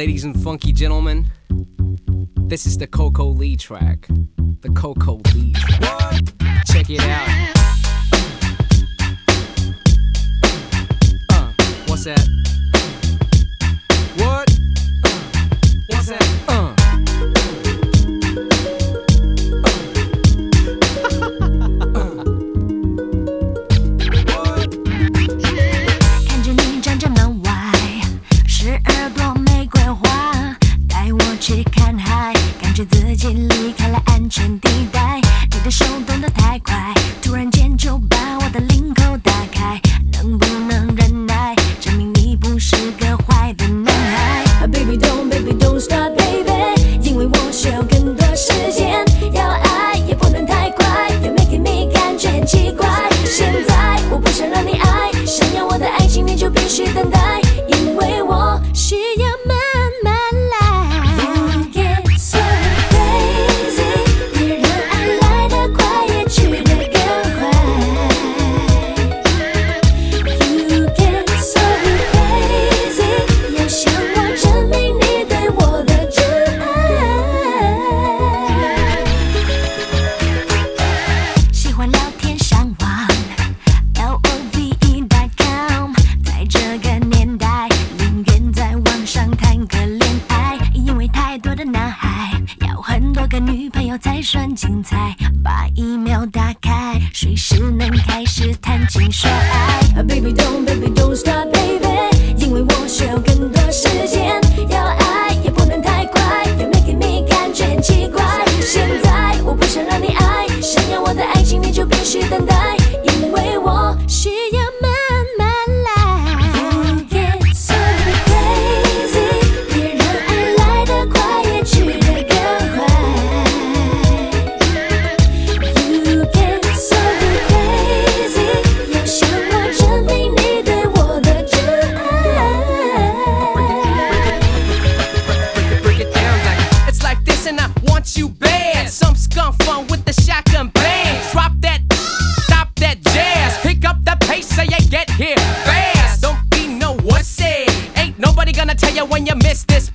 Ladies and funky gentlemen, this is the Coco Lee track. The Coco Lee. Check it out. Uh, what's that? 朵玫瑰花，带我去看海，感觉自己离开了安全地带。你的手动得太快，突然。秒才算精彩，把一秒打开，随时能开始谈情说爱。Baby don't, baby don't stop, baby，因为我需要更多时间。the shotgun bang. Drop that, stop that jazz. Pick up the pace so you get here fast. Don't be no wussy. Ain't nobody gonna tell you when you miss this.